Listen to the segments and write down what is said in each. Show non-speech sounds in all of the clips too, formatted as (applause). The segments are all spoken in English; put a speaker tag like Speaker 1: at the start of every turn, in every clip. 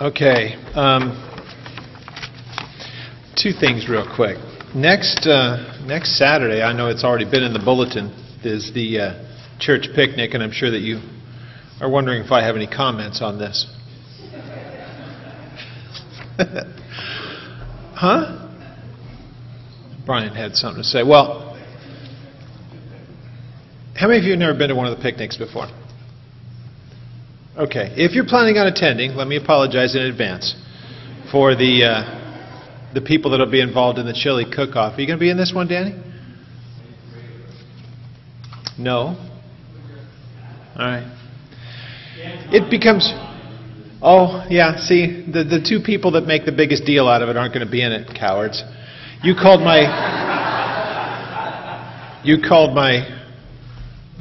Speaker 1: Okay. Um, two things, real quick. Next, uh, next Saturday, I know it's already been in the bulletin, is the uh, church picnic, and I'm sure that you are wondering if I have any comments on this. (laughs) huh? Brian had something to say. Well, how many of you have never been to one of the picnics before? Okay. If you're planning on attending, let me apologize in advance for the uh, the people that will be involved in the chili cook-off. Are you going to be in this one, Danny? No. All right. It becomes. Oh, yeah. See, the the two people that make the biggest deal out of it aren't going to be in it, cowards. You called my. You called my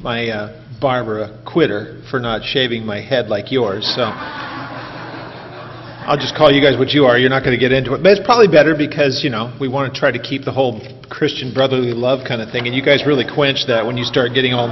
Speaker 1: my uh, barber a quitter for not shaving my head like yours. So I'll just call you guys what you are. You're not going to get into it. But it's probably better because, you know, we want to try to keep the whole Christian brotherly love kind of thing. And you guys really quench that when you start getting all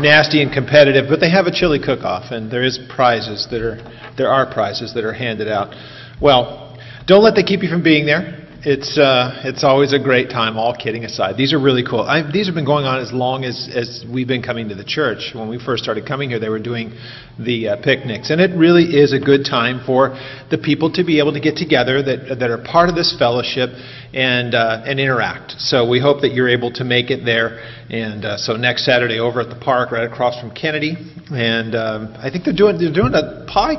Speaker 1: nasty and competitive. But they have a chili cook-off, and there is prizes that are there are prizes that are handed out. Well, don't let that keep you from being there. It's uh, it's always a great time. All kidding aside, these are really cool. I, these have been going on as long as as we've been coming to the church. When we first started coming here, they were doing the uh, picnics, and it really is a good time for the people to be able to get together that that are part of this fellowship and uh, and interact. So we hope that you're able to make it there. And uh, so next Saturday over at the park, right across from Kennedy, and um, I think they're doing they're doing a pie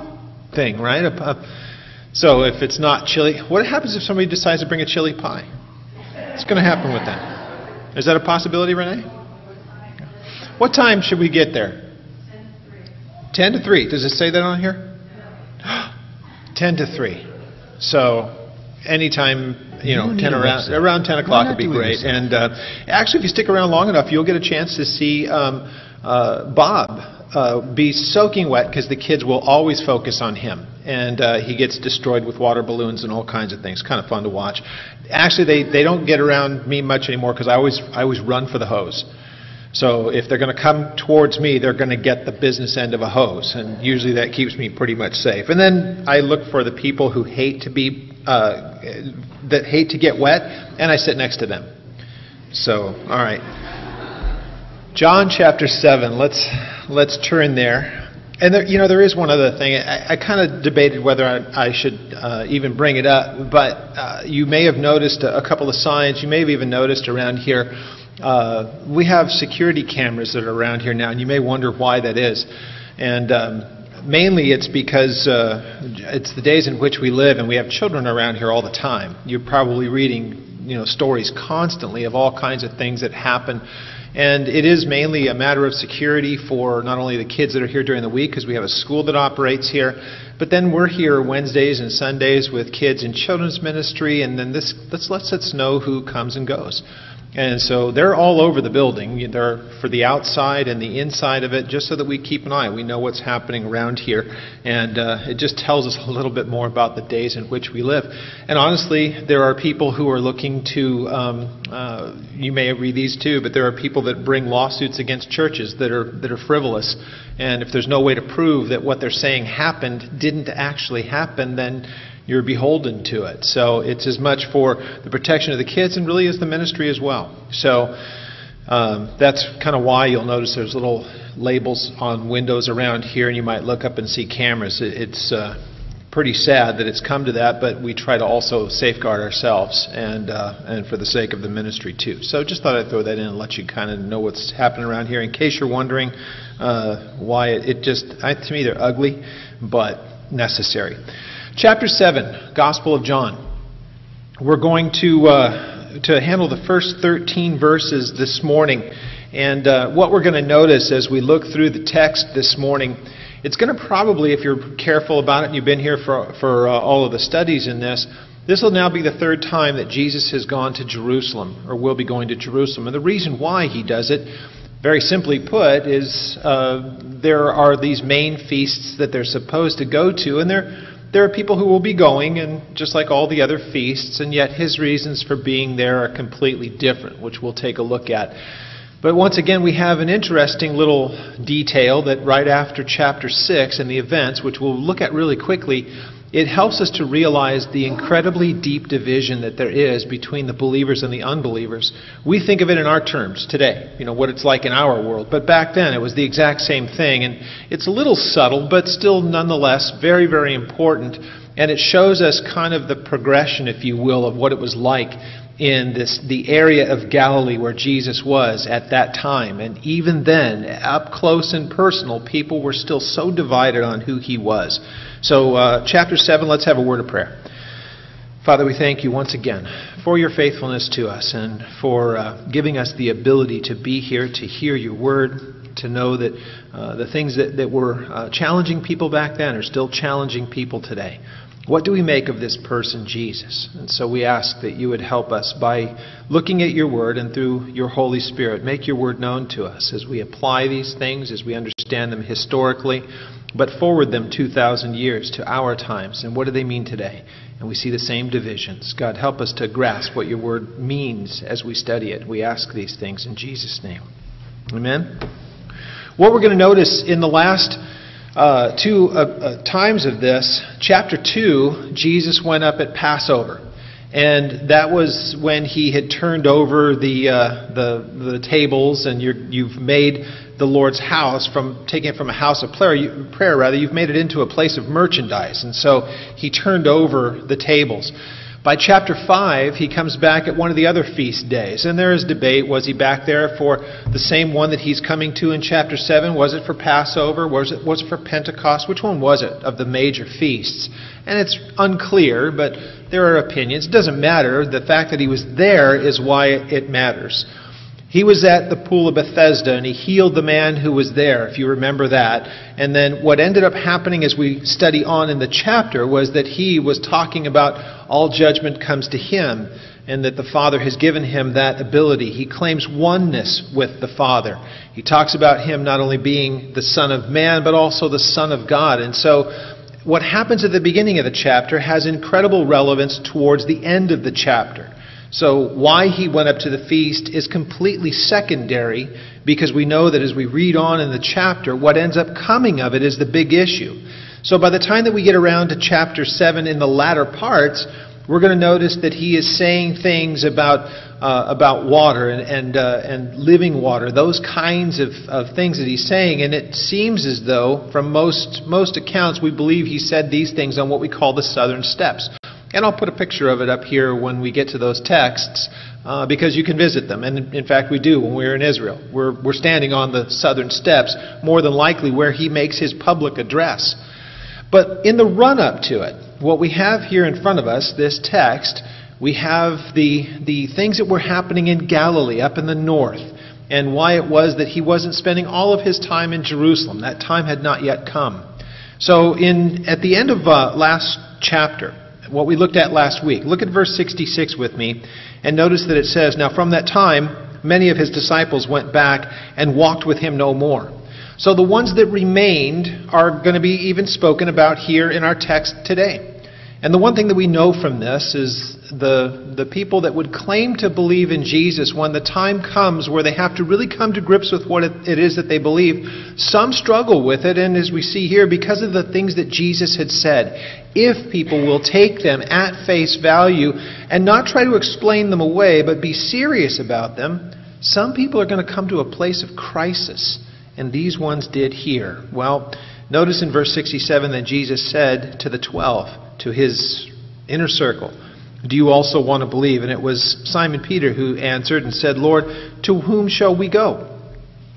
Speaker 1: thing, right? A, a, so if it's not chili, what happens if somebody decides to bring a chili pie? What's going to happen with that? Is that a possibility, Renee? What time should we get there? 10 to 3. Does it say that on here? (gasps) 10 to 3. So anytime, you know, 10 around, around 10 o'clock would be great. And uh, actually, if you stick around long enough, you'll get a chance to see um, uh, Bob uh, be soaking wet because the kids will always focus on him. And uh, he gets destroyed with water balloons and all kinds of things. Kind of fun to watch. Actually, they, they don't get around me much anymore because I always, I always run for the hose. So if they're going to come towards me, they're going to get the business end of a hose, and usually that keeps me pretty much safe. And then I look for the people who hate to be uh, that hate to get wet, and I sit next to them. So all right, John chapter seven. Let's let's turn there. And there, you know, there is one other thing. I, I kind of debated whether I, I should uh, even bring it up, but uh, you may have noticed a, a, couple of signs. You may have even noticed around here. Uh, we have security cameras that are around here now, and you may wonder why that is. And um, mainly, it's because uh, it's the days in which we live, and we have children around here all the time. You're probably reading, you know, stories constantly of all kinds of things that happen and it is mainly a matter of security for not only the kids that are here during the week, because we have a school that operates here, but then we're here Wednesdays and Sundays with kids in children's ministry, and then this, this lets us know who comes and goes. And so they're all over the building. They're for the outside and the inside of it, just so that we keep an eye. We know what's happening around here. And uh, it just tells us a little bit more about the days in which we live. And honestly, there are people who are looking to, um, uh, you may read these too, but there are people that bring lawsuits against churches that are, that are frivolous. And if there's no way to prove that what they're saying happened didn't actually happen, then you're beholden to it. So it's as much for the protection of the kids and really is the ministry as well. So um, that's kind of why you'll notice there's little labels on windows around here, and you might look up and see cameras. It's uh, pretty sad that it's come to that, but we try to also safeguard ourselves and uh, and for the sake of the ministry too. So just thought I'd throw that in and let you kind of know what's happening around here in case you're wondering uh, why it, it just I, to me they're ugly, but necessary. Chapter 7, Gospel of John. We're going to, uh, to handle the first 13 verses this morning. And uh, what we're going to notice as we look through the text this morning, it's going to probably, if you're careful about it and you've been here for, for uh, all of the studies in this, this will now be the third time that Jesus has gone to Jerusalem, or will be going to Jerusalem. And the reason why he does it, very simply put, is uh, there are these main feasts that they're supposed to go to, and they're there are people who will be going, and just like all the other feasts, and yet his reasons for being there are completely different, which we'll take a look at. But once again, we have an interesting little detail that right after chapter 6 and the events, which we'll look at really quickly, it helps us to realize the incredibly deep division that there is between the believers and the unbelievers. We think of it in our terms today, you know, what it's like in our world. But back then, it was the exact same thing. And it's a little subtle, but still nonetheless very, very important. And it shows us kind of the progression, if you will, of what it was like in this the area of Galilee where Jesus was at that time. And even then, up close and personal, people were still so divided on who he was. So, uh, chapter 7, let's have a word of prayer. Father, we thank you once again for your faithfulness to us and for uh, giving us the ability to be here, to hear your word, to know that uh, the things that, that were uh, challenging people back then are still challenging people today. What do we make of this person, Jesus? And so we ask that you would help us by looking at your word and through your Holy Spirit, make your word known to us as we apply these things, as we understand them historically, but forward them 2,000 years to our times. And what do they mean today? And we see the same divisions. God, help us to grasp what your word means as we study it. We ask these things in Jesus' name. Amen. What we're going to notice in the last uh, two uh, uh, times of this, chapter 2, Jesus went up at Passover. And that was when he had turned over the, uh, the, the tables, and you have made the Lord's house from taking it from a house of prayer, you, prayer, rather, you've made it into a place of merchandise. And so he turned over the tables. By chapter 5, he comes back at one of the other feast days. And there is debate. Was he back there for the same one that he's coming to in chapter 7? Was it for Passover? Was it, was it for Pentecost? Which one was it of the major feasts? And it's unclear, but there are opinions. It doesn't matter. The fact that he was there is why it matters. He was at the pool of Bethesda and he healed the man who was there, if you remember that. And then what ended up happening as we study on in the chapter was that he was talking about all judgment comes to him and that the Father has given him that ability. He claims oneness with the Father. He talks about him not only being the Son of Man, but also the Son of God. And so what happens at the beginning of the chapter has incredible relevance towards the end of the chapter. So, why he went up to the feast is completely secondary because we know that as we read on in the chapter, what ends up coming of it is the big issue. So, by the time that we get around to chapter 7 in the latter parts, we're going to notice that he is saying things about, uh, about water and, and, uh, and living water, those kinds of, of things that he's saying. And it seems as though, from most, most accounts, we believe he said these things on what we call the southern steps. And I'll put a picture of it up here when we get to those texts uh, because you can visit them. And in fact, we do when we're in Israel. We're, we're standing on the southern steps, more than likely where he makes his public address. But in the run up to it, what we have here in front of us, this text, we have the, the things that were happening in Galilee, up in the north, and why it was that he wasn't spending all of his time in Jerusalem. That time had not yet come. So, in, at the end of uh, last chapter, what we looked at last week. Look at verse 66 with me and notice that it says, Now from that time, many of his disciples went back and walked with him no more. So the ones that remained are going to be even spoken about here in our text today. And the one thing that we know from this is the, the people that would claim to believe in Jesus, when the time comes where they have to really come to grips with what it, is that they believe, some struggle with it. And as we see here, because of the things that Jesus had said, if people will take them at face value and not try to explain them away, but be serious about them, some people are going to come to a place of crisis. And these ones did here. Well, notice in verse 67 that Jesus said to the twelve, to his inner circle, Do you also want to believe? And it was Simon Peter who answered and said, Lord, to whom shall we go?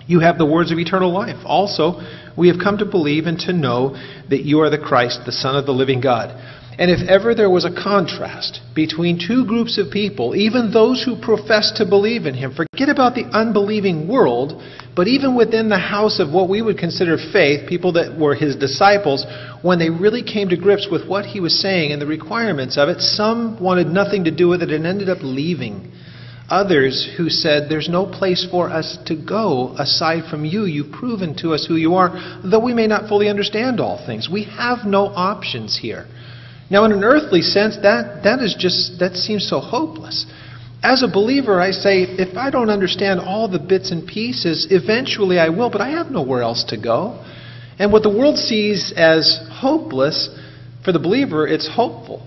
Speaker 1: You have the words of eternal life. Also, we have come to believe and to know that you are the Christ, the Son of the living God. And if ever there was a contrast between two groups of people, even those who profess to believe in him, forget about the unbelieving world, but even within the house of what we would consider faith, people that were his disciples, when they really came to grips with what he was saying and the requirements of it, some wanted nothing to do with it and ended up leaving. Others who said, There's no place for us to go aside from you. You've proven to us who you are, though we may not fully understand all things. We have no options here. Now, in an earthly sense, that, that is just, that seems so hopeless. As a believer, I say, if I don't understand all the bits and pieces, eventually I will, but I have nowhere else to go. And what the world sees as hopeless, For the believer, it's hopeful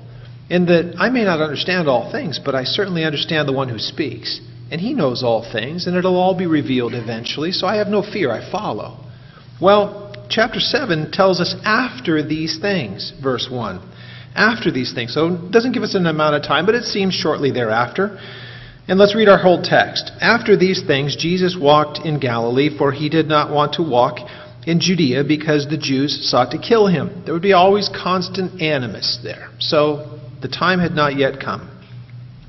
Speaker 1: in that I may not understand all things, but I certainly understand the one who speaks. And he knows all things, and it'll all be revealed eventually, so I have no fear. I follow. Well, chapter 7 tells us after these things, verse 1. After these things. So it doesn't give us an amount of time, but it seems shortly thereafter. And let's read our whole text. After these things, Jesus walked in Galilee, for he did not want to walk in Judea because the Jews sought to kill him. There would be always constant animus there. So the time had not yet come.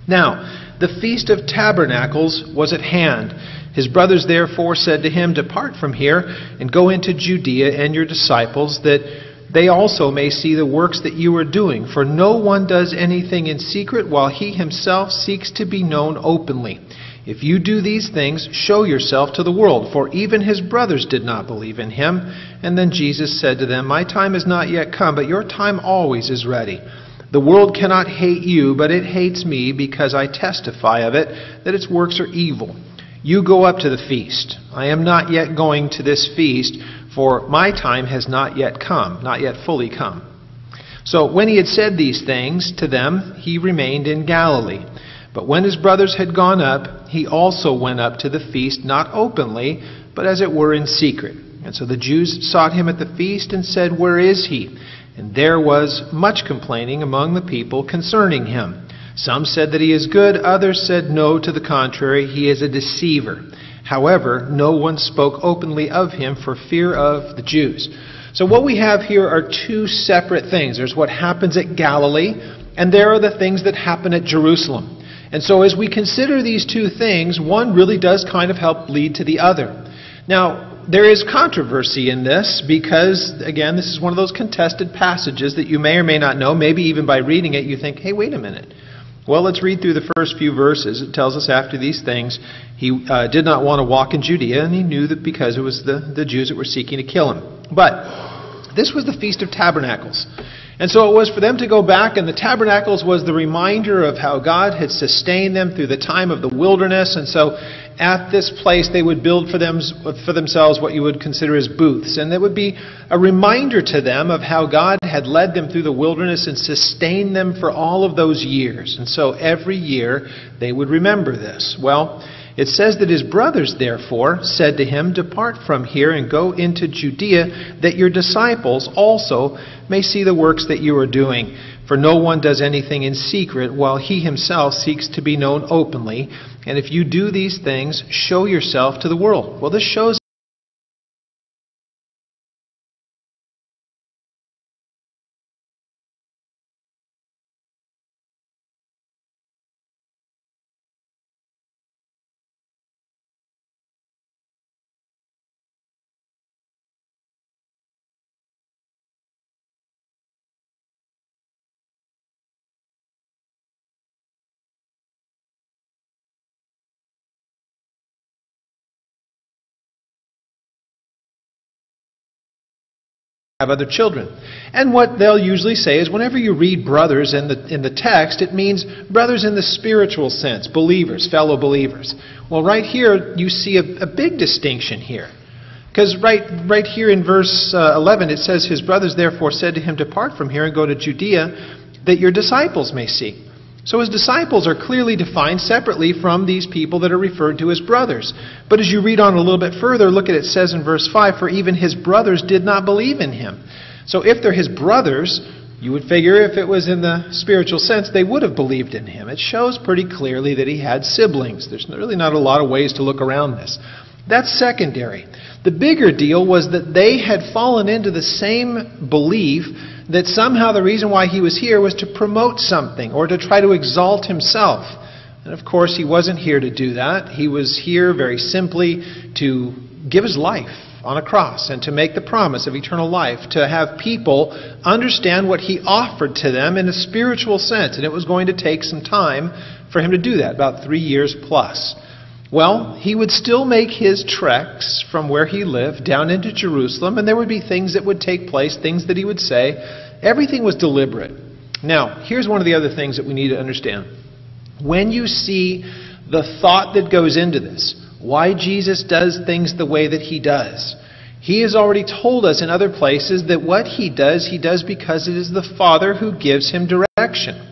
Speaker 1: Now, the Feast of Tabernacles was at hand. His brothers therefore said to him, Depart from here and go into Judea and your disciples, that they also may see the works that you are doing. For no one does anything in secret while he himself seeks to be known openly. If you do these things, show yourself to the world. For even his brothers did not believe in him. And then Jesus said to them, My time is not yet come, but your time always is ready. The world cannot hate you, but it hates me because I testify of it that its works are evil. You go up to the feast. I am not yet going to this feast for my time has not yet come, not yet fully come. So when he had said these things to them, he remained in Galilee. But when his brothers had gone up, he also went up to the feast, not openly, but as it were in secret. And so the Jews sought him at the feast and said, Where is he? And there was much complaining among the people concerning him. Some said that he is good, others said no, to the contrary, he is a deceiver. However, no one spoke openly of him for fear of the Jews. So, what we have here are two separate things. There's what happens at Galilee, and there are the things that happen at Jerusalem. And so, as we consider these two things, one really does kind of help lead to the other. Now, there is controversy in this because, again, this is one of those contested passages that you may or may not know. Maybe even by reading it, you think, hey, wait a minute. Well, let's read through the first few verses. It tells us after these things, he uh, did not want to walk in Judea, and he knew that because it was the, the Jews that were seeking to kill him. But this was the Feast of Tabernacles. And so it was for them to go back, and the tabernacles was the reminder of how God had sustained them through the time of the wilderness. And so at this place, they would build for, them, for themselves what you would consider as booths. And it would be a reminder to them of how God had led them through the wilderness and sustained them for all of those years. And so every year, they would remember this. Well, it says that his brothers, therefore, said to him, Depart from here and go into Judea, that your disciples also may see the works that you are doing. For no one does anything in secret, while he himself seeks to be known openly. And if you do these things, show yourself to the world. Well, this shows have other children. And what they'll usually say is whenever you read brothers in the, in the text, it means brothers in the spiritual sense, believers, fellow believers. Well, right here, you see a, a big distinction here. Because right, right here in verse uh, 11, it says, His brothers therefore said to him, Depart from here and go to Judea, that your disciples may see. So his disciples are clearly defined separately from these people that are referred to as brothers. But as you read on a little bit further, look at it says in verse 5 For even his brothers did not believe in him. So if they're his brothers, you would figure if it was in the spiritual sense, they would have believed in him. It shows pretty clearly that he had siblings. There's really not a lot of ways to look around this. That's secondary. The bigger deal was that they had fallen into the same belief that somehow the reason why he was here was to promote something or to try to exalt himself. And of course, he wasn't here to do that. He was here very simply to give his life on a cross and to make the promise of eternal life, to have people understand what he offered to them in a spiritual sense. And it was going to take some time for him to do that, about three years plus. Well, he would still make his treks from where he lived down into Jerusalem, and there would be things that would take place, things that he would say. Everything was deliberate. Now, here's one of the other things that we need to understand. When you see the thought that goes into this, why Jesus does things the way that he does, He has already told us in other places that what he does, he does because it is the Father who gives him direction.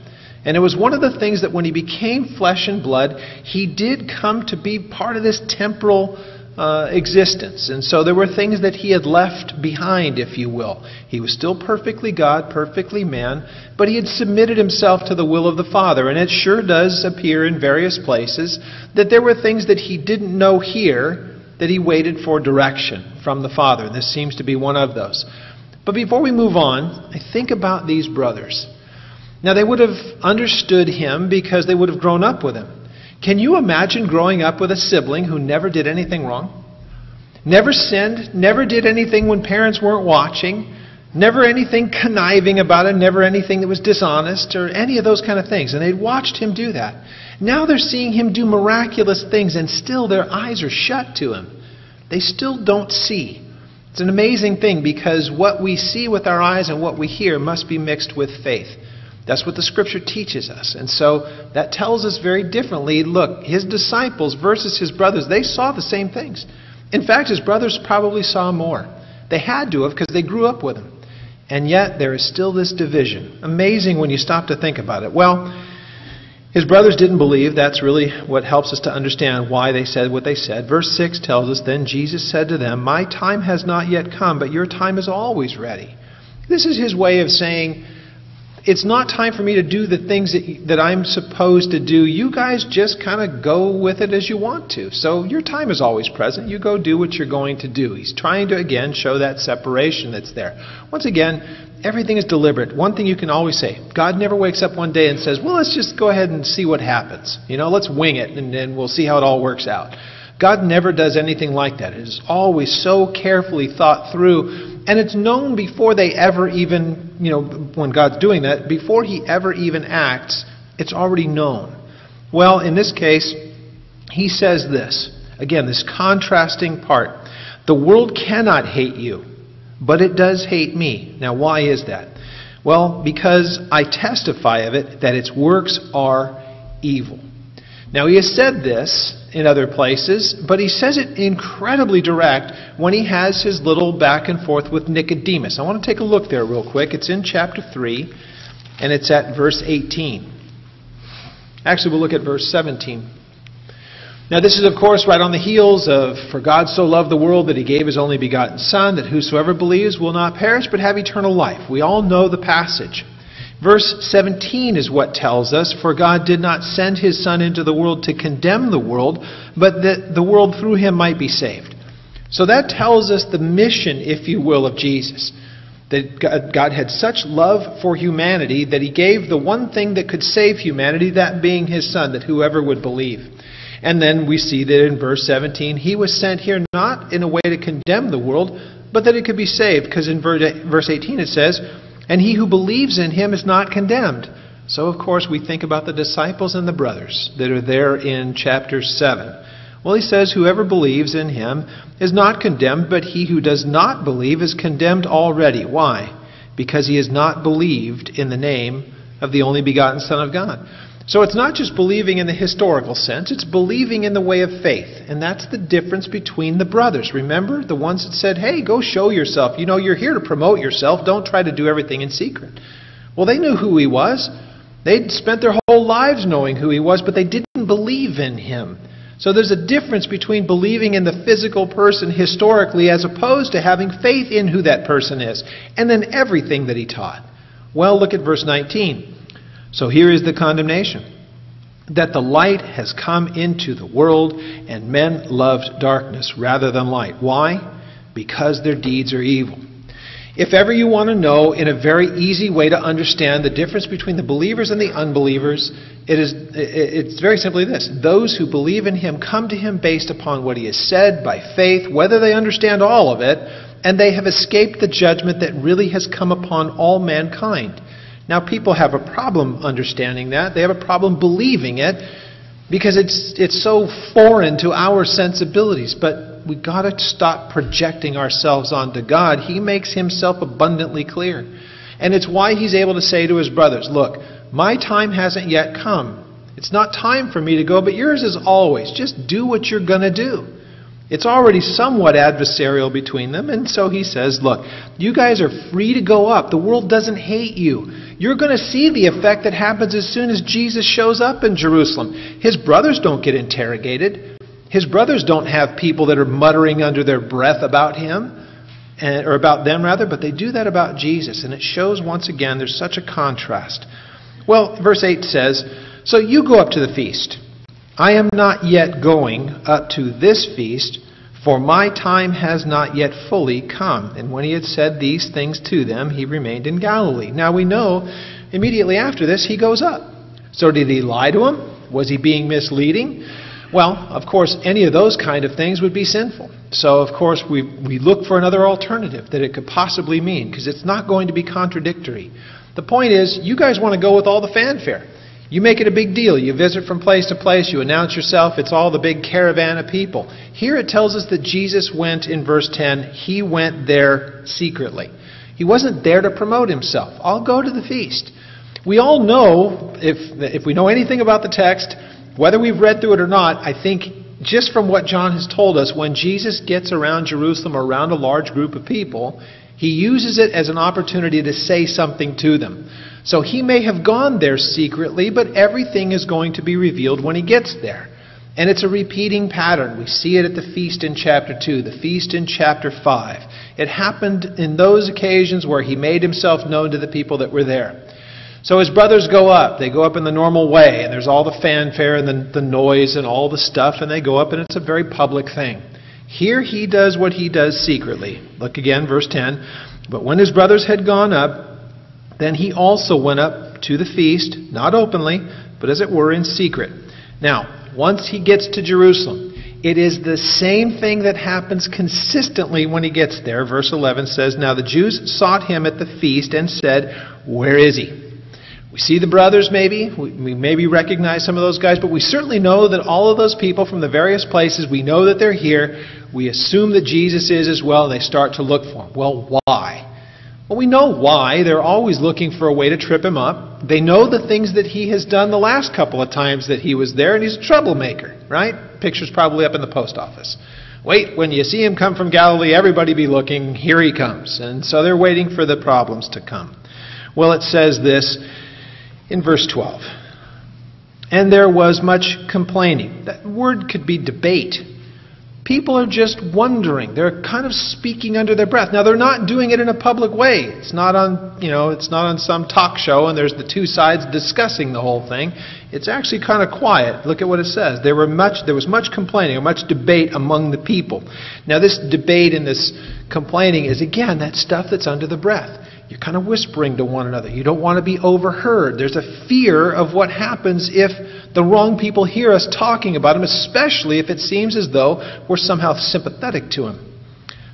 Speaker 1: And it was one of the things that when he became flesh and blood, he did come to be part of this temporal uh, existence. And so there were things that he had left behind, if you will. He was still perfectly God, perfectly man, but he had submitted himself to the will of the Father. And it sure does appear in various places that there were things that he didn't know here that he waited for direction from the Father. And this seems to be one of those. But before we move on, I think about these brothers. Now, they would have understood him because they would have grown up with him. Can you imagine growing up with a sibling who never did anything wrong? Never sinned, never did anything when parents weren't watching, never anything conniving about it, never anything that was dishonest or any of those kind of things. And they'd watched him do that. Now they're seeing him do miraculous things, and still their eyes are shut to him. They still don't see. It's an amazing thing because what we see with our eyes and what we hear must be mixed with faith. That's what the scripture teaches us. And so that tells us very differently look, his disciples versus his brothers, they saw the same things. In fact, his brothers probably saw more. They had to have because they grew up with him. And yet there is still this division. Amazing when you stop to think about it. Well, his brothers didn't believe. That's really what helps us to understand why they said what they said. Verse 6 tells us Then Jesus said to them, My time has not yet come, but your time is always ready. This is his way of saying, it's not time for me to do the things that, that I'm supposed to do. You guys just kind of go with it as you want to. So your time is always present. You go do what you're going to do. He's trying to, again, show that separation that's there. Once again, everything is deliberate. One thing you can always say God never wakes up one day and says, well, let's just go ahead and see what happens. You know, let's wing it and then we'll see how it all works out. God never does anything like that. It is always so carefully thought through and it's known before they ever even, you know, when God's doing that, before He ever even acts, it's already known. Well, in this case, He says this. Again, this contrasting part. The world cannot hate you, but it does hate me. Now, why is that? Well, because I testify of it that its works are evil. Now, he has said this in other places, but he says it incredibly direct when he has his little back and forth with Nicodemus. I want to take a look there real quick. It's in chapter 3, and it's at verse 18. Actually, we'll look at verse 17. Now, this is, of course, right on the heels of For God so loved the world that he gave his only begotten Son, that whosoever believes will not perish but have eternal life. We all know the passage. Verse 17 is what tells us, For God did not send his Son into the world to condemn the world, but that the world through him might be saved. So that tells us the mission, if you will, of Jesus. That God had such love for humanity that he gave the one thing that could save humanity, that being his Son, that whoever would believe. And then we see that in verse 17, he was sent here not in a way to condemn the world, but that it could be saved. Because in verse 18 it says, and he who believes in him is not condemned. So, of course, we think about the disciples and the brothers that are there in chapter 7. Well, he says, Whoever believes in him is not condemned, but he who does not believe is condemned already. Why? Because he has not believed in the name of the only begotten Son of God. So it's not just believing in the historical sense, it's believing in the way of faith. And that's the difference between the brothers. Remember? The ones that said, hey, go show yourself. You know, you're here to promote yourself. Don't try to do everything in secret. Well, they knew who he was. They'd spent their whole lives knowing who he was, but they didn't believe in him. So there's a difference between believing in the physical person historically as opposed to having faith in who that person is and then everything that he taught. Well, look at verse 19. So here is the condemnation that the light has come into the world, and men loved darkness rather than light. Why? Because their deeds are evil. If ever you want to know in a very easy way to understand the difference between the believers and the unbelievers, it is, it's very simply this. Those who believe in Him come to Him based upon what He has said by faith, whether they understand all of it, and they have escaped the judgment that really has come upon all mankind. Now, people have a problem understanding that. They have a problem believing it because it's, it's so foreign to our sensibilities. But we've got to stop projecting ourselves onto God. He makes himself abundantly clear. And it's why he's able to say to his brothers, Look, my time hasn't yet come. It's not time for me to go, but yours is always. Just do what you're going to do. It's already somewhat adversarial between them, and so he says, Look, you guys are free to go up. The world doesn't hate you. You're going to see the effect that happens as soon as Jesus shows up in Jerusalem. His brothers don't get interrogated. His brothers don't have people that are muttering under their breath about him, or about them rather, but they do that about Jesus. And it shows once again there's such a contrast. Well, verse 8 says, So you go up to the feast. I am not yet going up to this feast, for my time has not yet fully come. And when he had said these things to them, he remained in Galilee. Now we know immediately after this, he goes up. So did he lie to him? Was he being misleading? Well, of course, any of those kind of things would be sinful. So, of course, we, we look for another alternative that it could possibly mean, because it's not going to be contradictory. The point is, you guys want to go with all the fanfare. You make it a big deal. You visit from place to place. You announce yourself. It's all the big caravan of people. Here it tells us that Jesus went in verse 10, he went there secretly. He wasn't there to promote himself. I'll go to the feast. We all know, if, if we know anything about the text, whether we've read through it or not, I think just from what John has told us, when Jesus gets around Jerusalem around a large group of people, he uses it as an opportunity to say something to them. So he may have gone there secretly, but everything is going to be revealed when he gets there. And it's a repeating pattern. We see it at the feast in chapter 2, the feast in chapter 5. It happened in those occasions where he made himself known to the people that were there. So his brothers go up. They go up in the normal way, and there's all the fanfare and the, the noise and all the stuff, and they go up, and it's a very public thing. Here he does what he does secretly. Look again, verse 10. But when his brothers had gone up, then he also went up to the feast, not openly, but as it were in secret. Now, once he gets to Jerusalem, it is the same thing that happens consistently when he gets there. Verse 11 says, Now the Jews sought him at the feast and said, Where is he? We see the brothers, maybe. We, maybe recognize some of those guys, but we certainly know that all of those people from the various places, we know that they're here. We assume that Jesus is as well, and they start to look for him. Well, why? Well, we know why. They're always looking for a way to trip him up. They know the things that he has done the last couple of times that he was there, and he's a troublemaker, right? Picture's probably up in the post office. Wait, when you see him come from Galilee, everybody be looking. Here he comes. And so they're waiting for the problems to come. Well, it says this in verse 12. And there was much complaining. That word could be debate. People are just wondering. They're kind of speaking under their breath. Now they're not doing it in a public way. It's not on, you know, it's not on some talk show and there's the two sides discussing the whole thing. It's actually kind of quiet. Look at what it says. There were much there was much complaining much debate among the people. Now this debate and this complaining is again that stuff that's under the breath. You're kind of whispering to one another. You don't want to be overheard. There's a fear of what happens if the wrong people hear us talking about him, especially if it seems as though we're somehow sympathetic to him.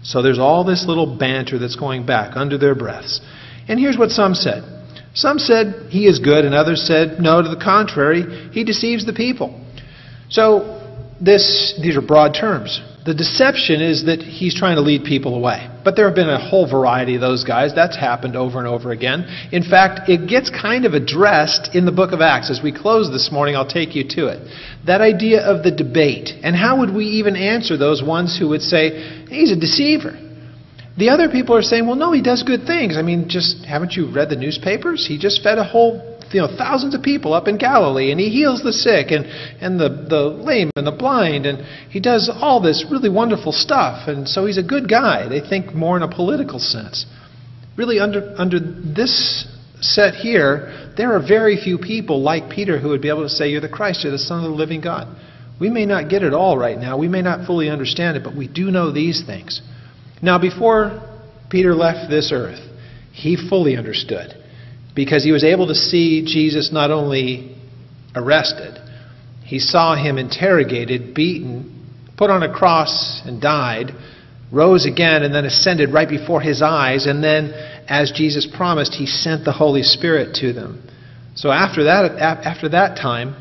Speaker 1: So there's all this little banter that's going back under their breaths. And here's what some said. Some said he is good, and others said no, to the contrary, he deceives the people. So this, these are broad terms. The deception is that he's trying to lead people away. But there have been a whole variety of those guys. That's happened over and over again. In fact, it gets kind of addressed in the book of Acts. As we close this morning, I'll take you to it. That idea of the debate. And how would we even answer those ones who would say, he's a deceiver? The other people are saying, well, no, he does good things. I mean, just haven't you read the newspapers? He just fed a whole you know, thousands of people up in Galilee, and he heals the sick and, and the, the lame and the blind, and he does all this really wonderful stuff. And so he's a good guy. They think more in a political sense. Really, under, under this set here, there are very few people like Peter who would be able to say, You're the Christ, you're the Son of the living God. We may not get it all right now, we may not fully understand it, but we do know these things. Now, before Peter left this earth, he fully understood because he was able to see Jesus not only arrested, he saw him interrogated, beaten, put on a cross, and died, rose again, and then ascended right before his eyes. And then, as Jesus promised, he sent the Holy Spirit to them. So after that, after that time,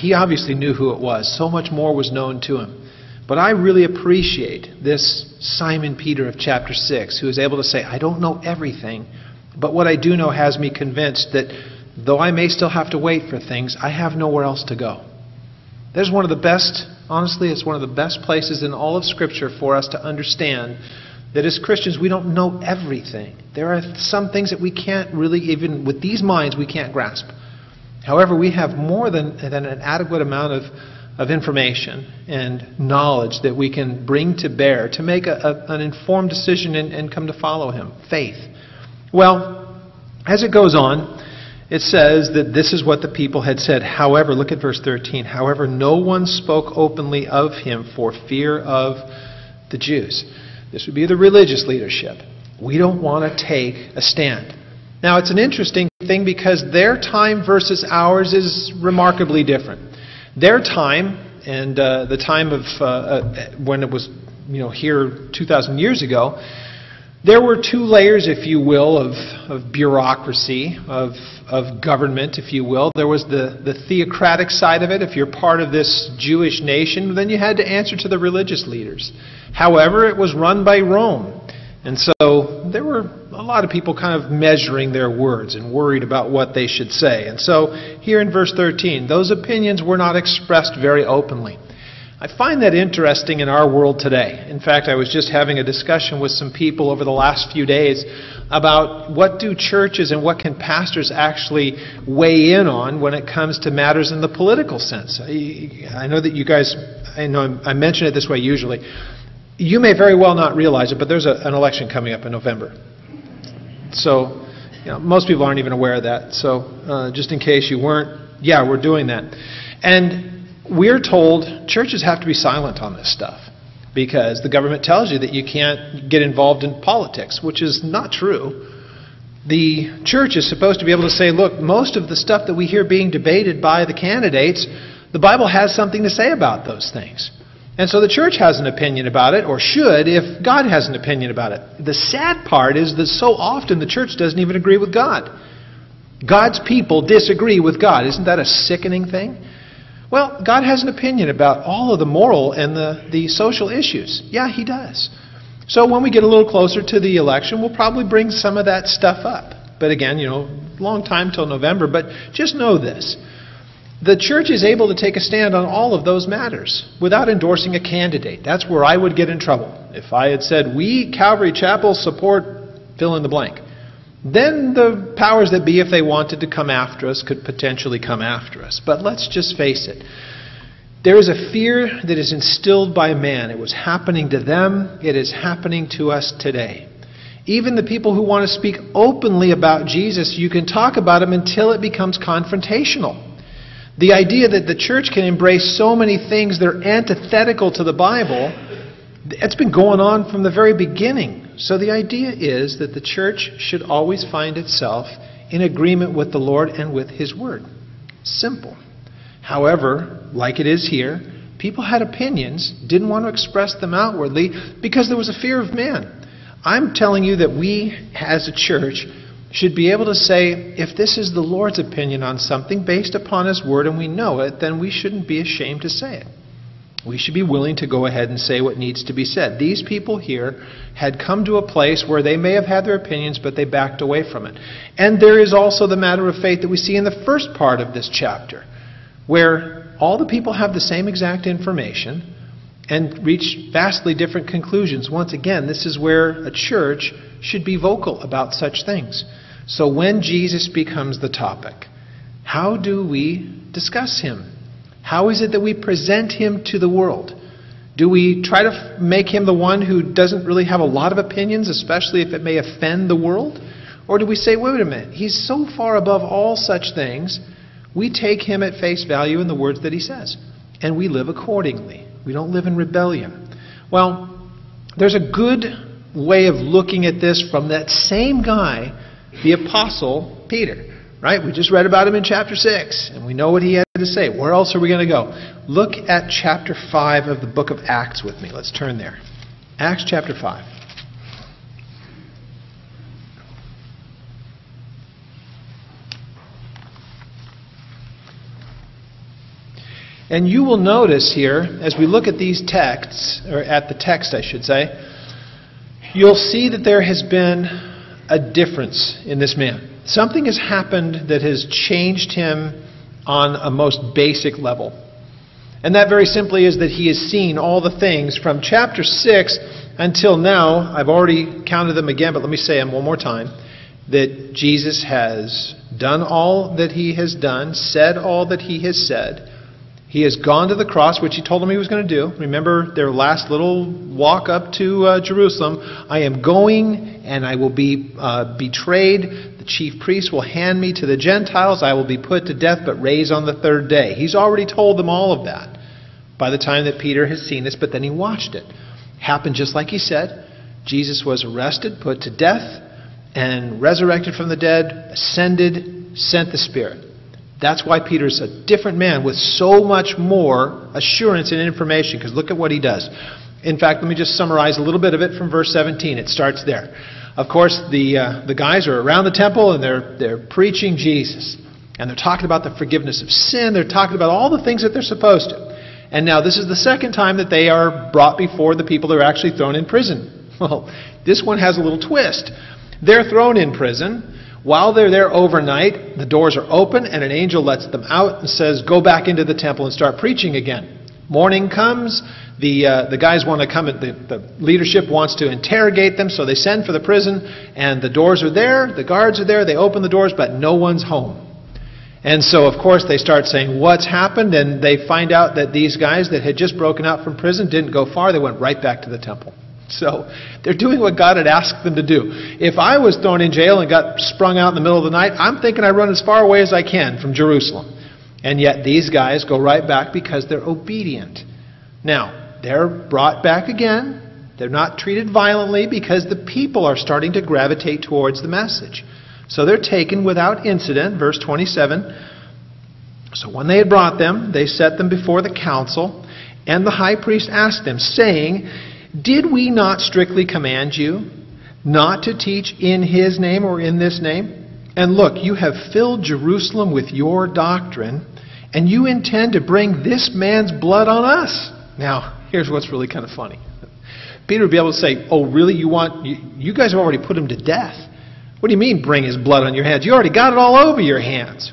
Speaker 1: he obviously knew who it was. So much more was known to him. But I really appreciate this Simon Peter of chapter 6, who is able to say, I don't know everything, but what I do know has me convinced that though I may still have to wait for things, I have nowhere else to go. That is one of the best honestly, it's one of the best places in all of Scripture for us to understand that as Christians, we don't know everything. There are some things that we can't really, even with these minds, we can't grasp. However, we have more than, than an adequate amount of, of information and knowledge that we can bring to bear to make a, a, an informed decision and, and come to follow Him faith. Well, as it goes on, it says that this is what the people had said. However, look at verse 13. However, no one spoke openly of him for fear of the Jews. This would be the religious leadership. We don't want to take a stand. Now, it's an interesting thing because their time versus ours is remarkably different. Their time, and uh, the time of uh, uh, when it was, you know, here 2,000 years ago, there were two layers, if you will, of, of bureaucracy, of, of government, if you will. There was the, the theocratic side of it. If you're part of this Jewish nation, then you had to answer to the religious leaders. However, it was run by Rome. And so there were a lot of people kind of measuring their words and worried about what they should say. And so here in verse 13, those opinions were not expressed very openly. I find that interesting in our world today. In fact, I was just having a discussion with some people over the last few days about what do churches and what can pastors actually weigh in on when it comes to matters in the political sense. I know that you guys, I know I mention it this way usually. You may very well not realize it, but there's a, an election coming up in November. So, you know, most people aren't even aware of that. So, uh, just in case you weren't, yeah, we're doing that. And we're told churches have to be silent on this stuff because the government tells you that you can't get involved in politics, which is not true. The church is supposed to be able to say, look, most of the stuff that we hear being debated by the candidates, the Bible has something to say about those things. And so the church has an opinion about it, or should, if God has an opinion about it. The sad part is that so often the church doesn't even agree with God. God's people disagree with God. Isn't that a sickening thing? Well, God has an opinion about all of the moral and the, the social issues. Yeah, He does. So when we get a little closer to the election, we'll probably bring some of that stuff up. But again, you know, long time till November. But just know this the church is able to take a stand on all of those matters without endorsing a candidate. That's where I would get in trouble. If I had said, We, Calvary Chapel, support fill in the blank. Then the powers that be, if they wanted to come after us, could potentially come after us. But let's just face it. There is a fear that is instilled by man. It was happening to them, it is happening to us today. Even the people who want to speak openly about Jesus, you can talk about him until it becomes confrontational. The idea that the church can embrace so many things that are antithetical to the Bible, it's been going on from the very beginning. So the idea is that the church should always find itself in agreement with the Lord and with His Word. Simple. However, like it is here, people had opinions, didn't want to express them outwardly because there was a fear of man. I'm telling you that we, as a church, should be able to say, if this is the Lord's opinion on something based upon His Word and we know it, then we shouldn't be ashamed to say it. We should be willing to go ahead and say what needs to be said. These people here had come to a place where they may have had their opinions, but they backed away from it. And there is also the matter of faith that we see in the first part of this chapter, where all the people have the same exact information and reach vastly different conclusions. Once again, this is where a church should be vocal about such things. So when Jesus becomes the topic, how do we discuss him? How is it that we present him to the world? Do we try to make him the one who doesn't really have a lot of opinions, especially if it may offend the world? Or do we say, wait a minute, he's so far above all such things, we take him at face value in the words that he says, and we live accordingly. We don't live in rebellion. Well, there's a good way of looking at this from that same guy, the Apostle Peter. Right? We just read about him in chapter 6, and we know what he had to say. Where else are we going to go? Look at chapter 5 of the book of Acts with me. Let's turn there. Acts chapter 5. And you will notice here, as we look at these texts, or at the text, I should say, you'll see that there has been a difference in this man. Something has happened that has changed him on a most basic level. And that very simply is that he has seen all the things from chapter 6 until now. I've already counted them again, but let me say them one more time. That Jesus has done all that he has done, said all that he has said. He has gone to the cross, which he told them he was going to do. Remember their last little walk up to uh, Jerusalem. I am going, and I will be uh, betrayed. Chief priests will hand me to the Gentiles. I will be put to death, but raised on the third day. He's already told them all of that by the time that Peter has seen this, but then he watched it. Happened just like he said. Jesus was arrested, put to death, and resurrected from the dead, ascended, sent the Spirit. That's why Peter's a different man with so much more assurance and information, because look at what he does. In fact, let me just summarize a little bit of it from verse 17. It starts there. Of course, the, uh, the guys are around the temple and they're, they're preaching Jesus. And they're talking about the forgiveness of sin. They're talking about all the things that they're supposed to. And now, this is the second time that they are brought before the people that are actually thrown in prison. (laughs) Well, this one has a little twist. They're thrown in prison. While they're there overnight, the doors are open and an angel lets them out and says, Go back into the temple and start preaching again. Morning comes, the, uh, the guys want to come, the, the leadership wants to interrogate them, so they send for the prison, and the doors are there, the guards are there, they open the doors, but no one's home. And so, of course, they start saying, What's happened? And they find out that these guys that had just broken out from prison didn't go far, they went right back to the temple. So they're doing what God had asked them to do. If I was thrown in jail and got sprung out in the middle of the night, I'm thinking I run as far away as I can from Jerusalem. And yet these guys go right back because they're obedient. Now, they're brought back again. They're not treated violently because the people are starting to gravitate towards the message. So they're taken without incident, verse 27. So when they had brought them, they set them before the council, and the high priest asked them, saying, did we not strictly command you not to teach in his name or in this name? And look, you have filled Jerusalem with your doctrine, and you intend to bring this man's blood on us. Now, here's what's really kind of funny. Peter would be able to say, Oh, really? You want, you, you guys have already put him to death. What do you mean, bring his blood on your hands? You already got it all over your hands.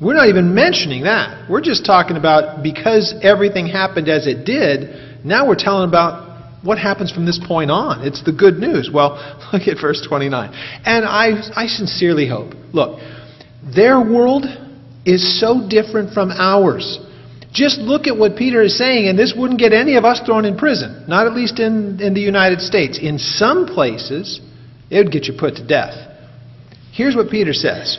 Speaker 1: We're not even mentioning that. We're just talking about because everything happened as it did, now we're telling about what happens from this point on? It's the good news. Well, (laughs) look at verse 29. And I, I sincerely hope, look, their world is so different from ours. Just look at what Peter is saying, and this wouldn't get any of us thrown in prison, not at least in, in the United States. In some places, it would get you put to death. Here's what Peter says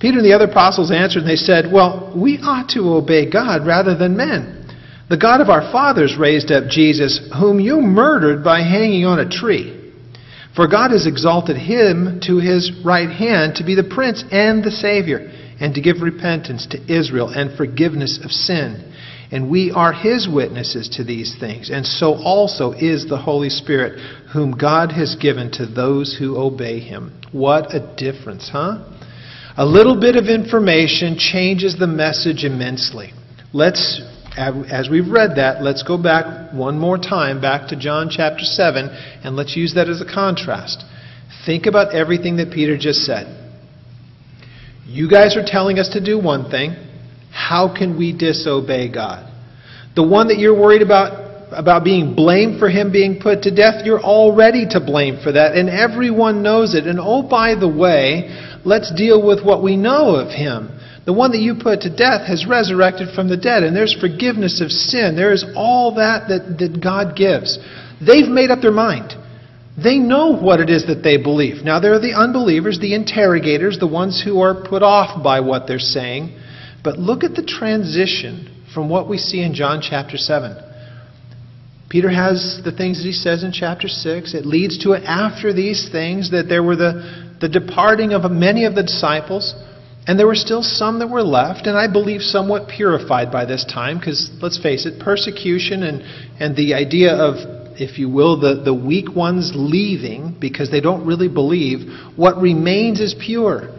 Speaker 1: Peter and the other apostles answered, and they said, Well, we ought to obey God rather than men. The God of our fathers raised up Jesus, whom you murdered by hanging on a tree. For God has exalted him to his right hand to be the prince and the Savior, and to give repentance to Israel and forgiveness of sin. And we are his witnesses to these things, and so also is the Holy Spirit, whom God has given to those who obey him. What a difference, huh? A little bit of information changes the message immensely. Let's as we've read that, let's go back one more time, back to John chapter 7, and let's use that as a contrast. Think about everything that Peter just said. You guys are telling us to do one thing. How can we disobey God? The one that you're worried about about being blamed for him being put to death, you're already to blame for that, and everyone knows it. And oh, by the way, let's deal with what we know of him. The one that you put to death has resurrected from the dead, and there's forgiveness of sin. There is all that, that that God gives. They've made up their mind. They know what it is that they believe. Now, there are the unbelievers, the interrogators, the ones who are put off by what they're saying. But look at the transition from what we see in John chapter 7. Peter has the things that he says in chapter 6. It leads to it after these things that there were the, the departing of many of the disciples. And there were still some that were left, and I believe somewhat purified by this time, because let's face it, persecution and, and the idea of, if you will, the, the weak ones leaving because they don't really believe, what remains is pure.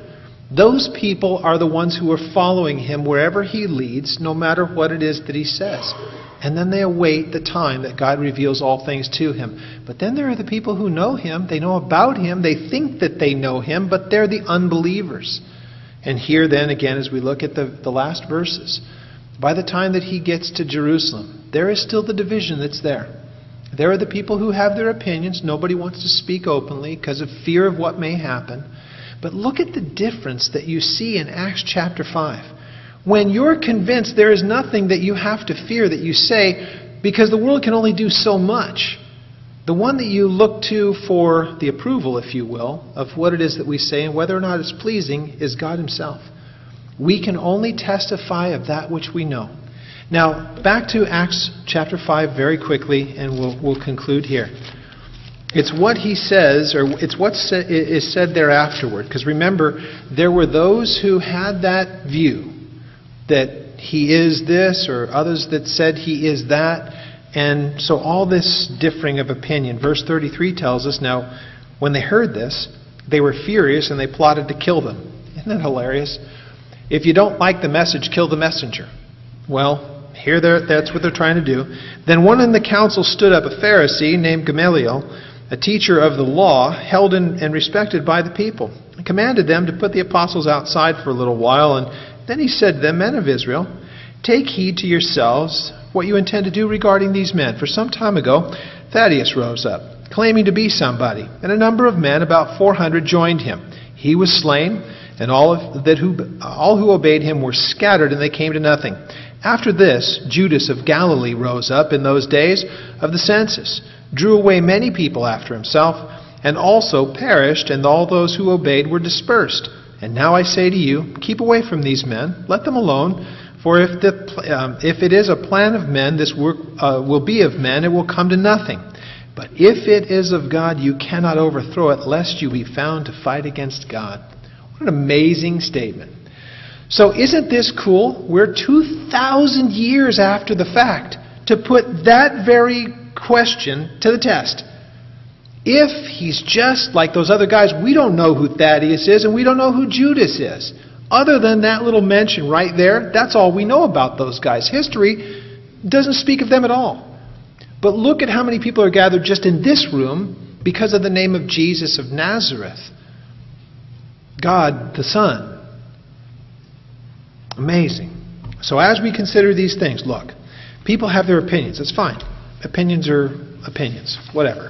Speaker 1: Those people are the ones who are following him wherever he leads, no matter what it is that he says. And then they await the time that God reveals all things to him. But then there are the people who know him, they know about him, they think that they know him, but they're the unbelievers. And here, then, again, as we look at the, the last verses, by the time that he gets to Jerusalem, there is still the division that's there. There are the people who have their opinions. Nobody wants to speak openly because of fear of what may happen. But look at the difference that you see in Acts chapter 5. When you're convinced there is nothing that you have to fear that you say, because the world can only do so much, the one that you look to for the approval, if you will, of what it is that we say and whether or not it's pleasing is God Himself. We can only testify of that which we know. Now, back to Acts chapter 5 very quickly, and we'll, we'll conclude here. It's what he says, or it's what is said there afterward. Because remember, there were those who had that view that he is this, or others that said he is that. And so all this differing of opinion. Verse 33 tells us now, when they heard this, they were furious and they plotted to kill them. Isn't that hilarious? If you don't like the message, kill the messenger. Well, here that's what they're trying to do. Then one in the council stood up, a Pharisee named Gamaliel, a teacher of the law, held in, and respected by the people, and commanded them to put the apostles outside for a little while. And then he said to them, Men of Israel, take heed to yourselves what you intend to do regarding these men. For some time ago, Theudas rose up, claiming to be somebody, and a number of men, about 400, joined him. He was slain, and all, of, that who, all who obeyed him were scattered, and they came to nothing. After this, Judas of Galilee rose up in those days of the census, drew away many people after himself, and also perished, and all those who obeyed were dispersed. And now I say to you, keep away from these men, let them alone. For if, the, um, if it is a plan of men, this work uh, will be of men, it will come to nothing. But if it is of God, you cannot overthrow it, lest you be found to fight against God. What an amazing statement. So, isn't this cool? We're 2,000 years after the fact to put that very question to the test. If he's just like those other guys, we don't know who Theudas is and we don't know who Judas is. Other than that little mention right there, that's all we know about those guys. History doesn't speak of them at all. But look at how many people are gathered just in this room because of the name of Jesus of Nazareth. God the Son. Amazing. So as we consider these things, look, people have their opinions. It's fine. Opinions are opinions, whatever.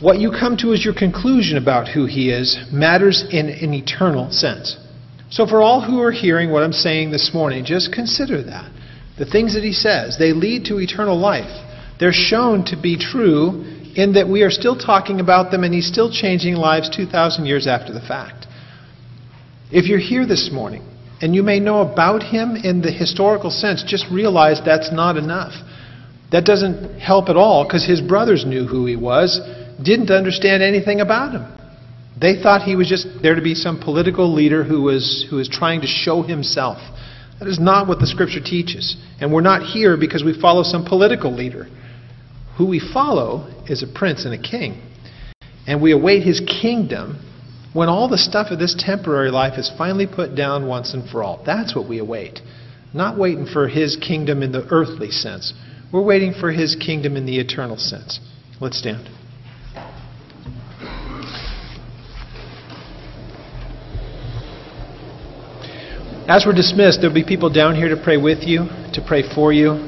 Speaker 1: What you come to as your conclusion about who he is matters in an eternal sense. So, for all who are hearing what I'm saying this morning, just consider that. The things that he says, they lead to eternal life. They're shown to be true in that we are still talking about them and he's still changing lives 2,000 years after the fact. If you're here this morning and you may know about him in the historical sense, just realize that's not enough. That doesn't help at all because his brothers knew who he was, didn't understand anything about him. They thought he was just there to be some political leader who was, who was trying to show himself. That is not what the Scripture teaches. And we're not here because we follow some political leader. Who we follow is a prince and a king. And we await his kingdom when all the stuff of this temporary life is finally put down once and for all. That's what we await. Not waiting for his kingdom in the earthly sense. We're waiting for his kingdom in the eternal sense. Let's stand. As we're dismissed, there'll be people down here to pray with you, to pray for you.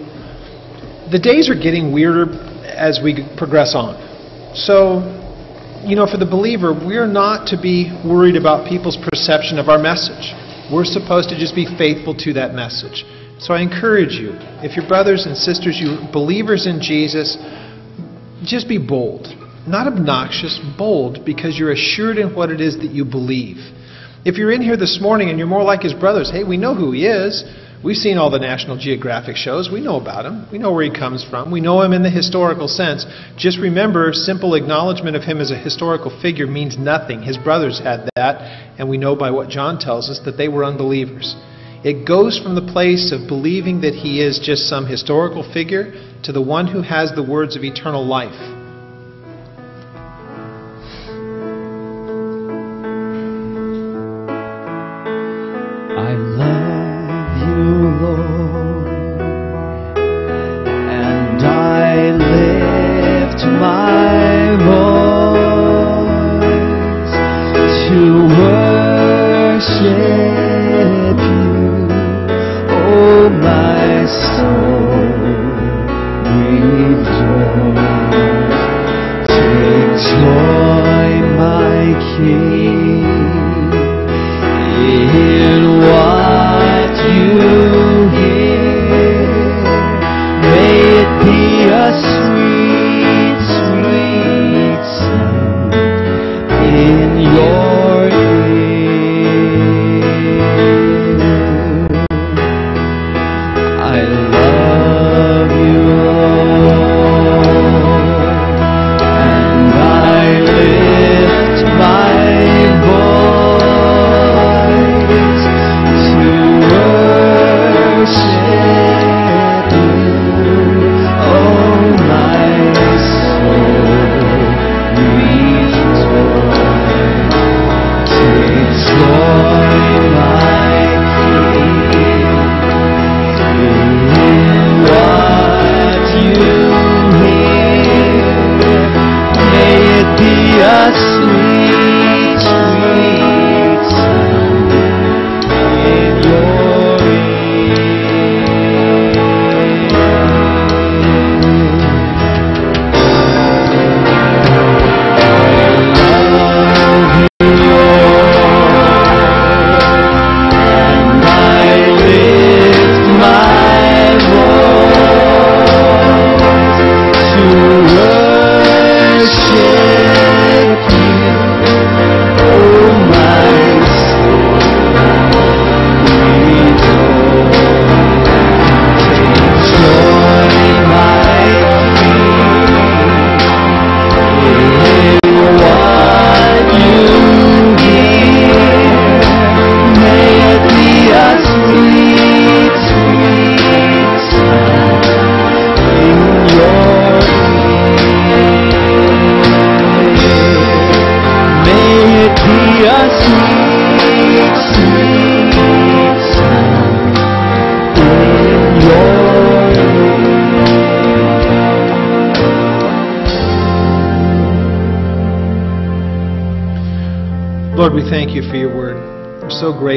Speaker 1: The days are getting weirder as we progress on. So, you know, for the believer, we're not to be worried about people's perception of our message. We're supposed to just be faithful to that message. So I encourage you, if you're brothers and sisters, you believers in Jesus, just be bold. Not obnoxious, bold, because you're assured in what it is that you believe. If you're in here this morning and you're more like his brothers, hey, we know who he is. We've seen all the National Geographic shows. We know about him. We know where he comes from. We know him in the historical sense. Just remember, simple acknowledgement of him as a historical figure means nothing. His brothers had that, and we know by what John tells us that they were unbelievers. It goes from the place of believing that he is just some historical figure to the one who has the words of eternal life.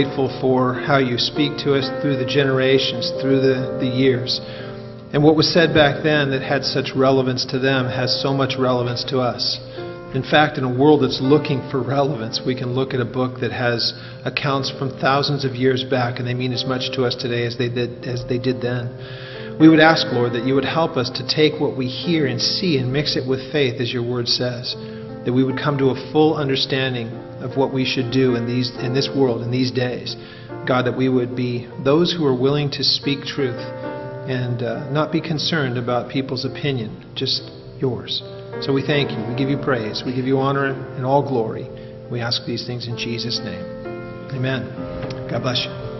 Speaker 1: Grateful for how you speak to us through the generations, through the, the years. And what was said back then that had such relevance to them has so much relevance to us. In fact, in a world that's looking for relevance, we can look at a book that has accounts from thousands of years back, and they mean as much to us today as they did, as they did then. We would ask, Lord, that you would help us to take what we hear and see and mix it with faith, as your word says. That we would come to a full understanding of what we should do in, these, in this world, in these days. God, that we would be those who are willing to speak truth and uh, not be concerned about people's opinion, just yours. So we thank you. We give you praise. We give you honor and all glory. We ask these things in Jesus' name. Amen. God bless you.